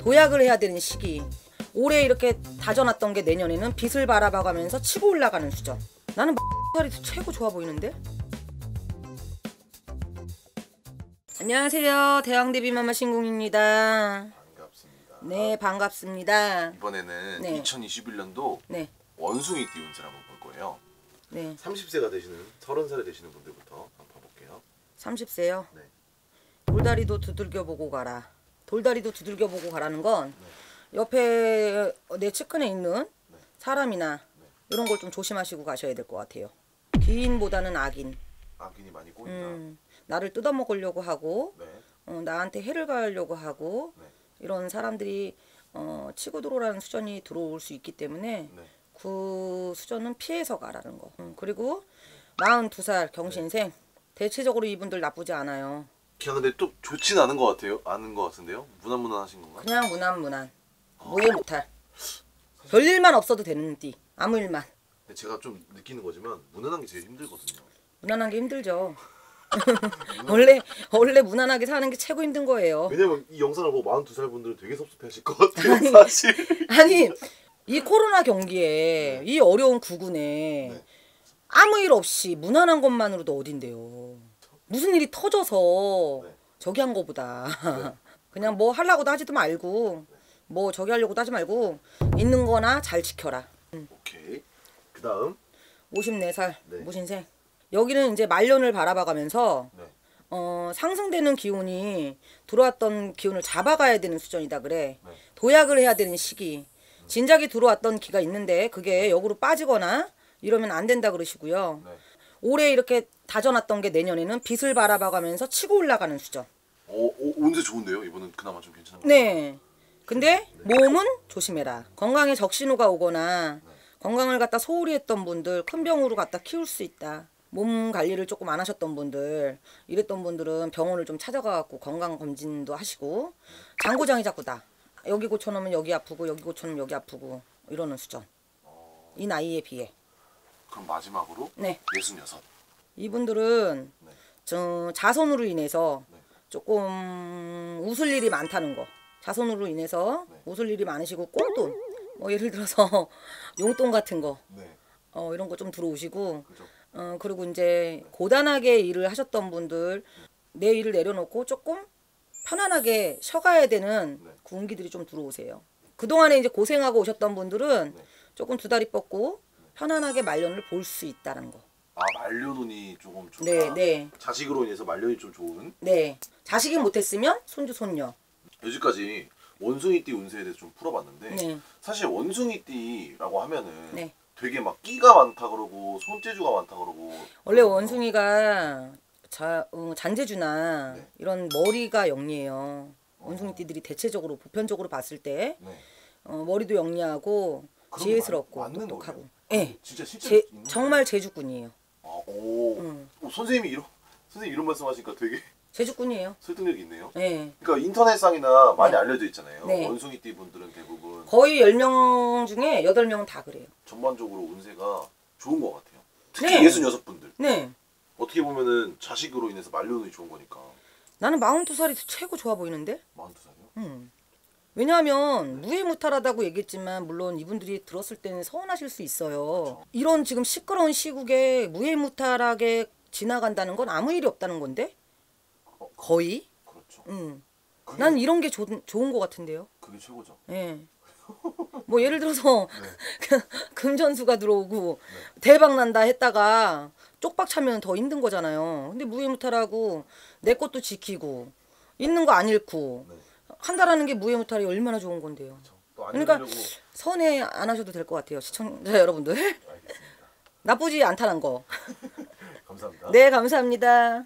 도약을 해야 되는 시기. 올해 이렇게 다져놨던 게 내년에는 빛을 바라봐가면서 치고 올라가는 수준. 나는 살이 최고 좋아 보이는데? 안녕하세요. 대왕대비 마마 신궁입니다. 반갑습니다. 네, 반갑습니다. 이번에는 네. 2021년도 네, 원숭이 띠 운세를 한번 볼 거예요. 네. 30세가 되시는 30살이 되시는 분들부터 한번 봐볼게요. 30세요. 네. 돌다리도 두들겨 보고 가라. 돌다리도 두들겨 보고 가라는 건 옆에 내 측근에 있는 사람이나 이런 걸 좀 조심하시고 가셔야 될 것 같아요. 기인보다는 악인. 악인이 많이 꼬인다. 음, 나를 뜯어먹으려고 하고 네. 어, 나한테 해를 가하려고 하고 네. 이런 사람들이 어, 치고 들어오라는 수전이 들어올 수 있기 때문에 네. 그 수전은 피해서 가라는 거. 음, 그리고 42살 경신생 대체적으로 이분들 나쁘지 않아요. 근데 또 좋진 않은 것 같아요. 않은 것 같은데요. 무난무난하신 건가? 그냥 무난무난 무해 무탈 별일만 없어도 되는 띠 아무 일만 근데 제가 좀 느끼는 거지만 무난한 게 제일 힘들거든요. 무난한 게 힘들죠 원래 원래 무난하게 사는 게 최고 힘든 거예요 왜냐면 이 영상을 보고 42살 분들은 되게 섭섭해하실 것 같아요. 사실. 아니 이 코로나 경기에 이 어려운 구군에 네. 아무 일 없이 무난한 것만으로도 어딘데요 무슨 일이 터져서 네. 저기 한 거보다 그냥 뭐 하려고도 하지도 말고 뭐 저기 하려고도 하지 말고 있는 거나 잘 지켜라 오케이. 그 다음. 54살 네. 무신생 여기는 이제 말년을 바라봐가면서 네. 어, 상승되는 기운이 들어왔던 기운을 잡아가야 되는 수준이다 그래 네. 도약을 해야 되는 시기 진작에 들어왔던 기가 있는데 그게 역으로 빠지거나 이러면 안 된다 그러시고요 네. 올해 이렇게 다져놨던 게 내년에는 빛을 바라봐가면서 치고 올라가는 수준 어, 어, 운세 좋은데요? 이번은 그나마 좀 괜찮은 것 네 근데 몸은 조심해라 건강에 적신호가 오거나 네. 건강을 갖다 소홀히 했던 분들 큰 병으로 갖다 키울 수 있다. 몸 관리를 조금 안 하셨던 분들 이랬던 분들은 병원을 좀 찾아가갖고 건강 검진도 하시고 장고장이 자꾸다. 여기 고쳐놓으면 여기 아프고 여기 고쳐놓으면 여기 아프고 이러는 수준. 이 나이에 비해. 그럼 마지막으로 네. 66. 이분들은 네. 저 자손으로 인해서 네. 조금 웃을 일이 많다는 거. 자손으로 인해서 네. 웃을 일이 많으시고 꽁돈 뭐 예를 들어서 용돈 같은 거 네. 어, 이런 거 좀 들어오시고 그죠. 어, 그리고 이제 고단하게 일을 하셨던 분들 내 일을 내려놓고 조금 편안하게 쉬어가야 되는 네. 군기들이 좀 들어오세요. 그동안에 이제 고생하고 오셨던 분들은 네. 조금 두 다리 뻗고 편안하게 말년을 볼 수 있다는 거. 아 말년운이 조금 좋다. 네, 네, 자식으로 인해서 말년이 좀 좋은. 네. 자식이 못했으면 손주, 손녀. 여기까지 원숭이띠 운세에 대해서 좀 풀어봤는데 네. 사실 원숭이띠라고 하면은 네. 되게 막 끼가 많다 그러고 손재주가 많다 그러고 원래 원숭이가 자, 어, 잔재주나 네. 이런 머리가 영리해요. 원숭이띠들이 대체적으로 보편적으로 봤을 때 네. 어, 머리도 영리하고 지혜스럽고 똑똑하고. 예. 진짜 실제 제, 정말 제주꾼이에요. 아, 오. 음. 오, 선생님이 이런 선생님 이런 말씀하시니까 되게 제주꾼이에요. 설득력이 있네요. 예. 그러니까 인터넷상이나 많이 네. 알려져 있잖아요. 네. 원숭이띠 분들은 대부분 거의 10명 중에 8명은 다 그래요. 전반적으로 운세가 좋은 것 같아요. 특히 네. 66분들 네. 어떻게 보면은 자식으로 인해서 말년운이 좋은 거니까 나는 42살이 최고 좋아 보이는데? 42살이요? 음. 왜냐하면 무해무탈하다고 얘기했지만 물론 이분들이 들었을 때는 서운하실 수 있어요. 이런 지금 시끄러운 시국에 무해무탈하게 지나간다는 건 아무 일이 없다는 건데? 거의? 그렇죠. 음. 그게, 난 이런 게 좋, 좋은 것 같은데요. 그게 최고죠. 예. 뭐 예를 들어서 네. 금전수가 들어오고 대박 난다 했다가 쪽박 차면 더 힘든 거잖아요. 근데 무해무탈하고 내 것도 지키고 있는 거 안 잃고 네. 한다라는 게 무해무탈이 얼마나 좋은 건데요. 그러니까 선회 안 하셔도 될 것 같아요. 시청자 여러분들. 나쁘지 않다는 거. 감사합니다. 네, 감사합니다.